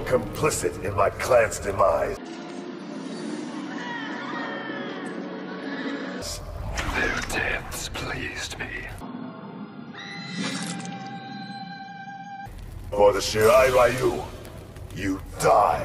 complicit in my clan's demise. Their deaths pleased me. For the Shirai Ryu, you die.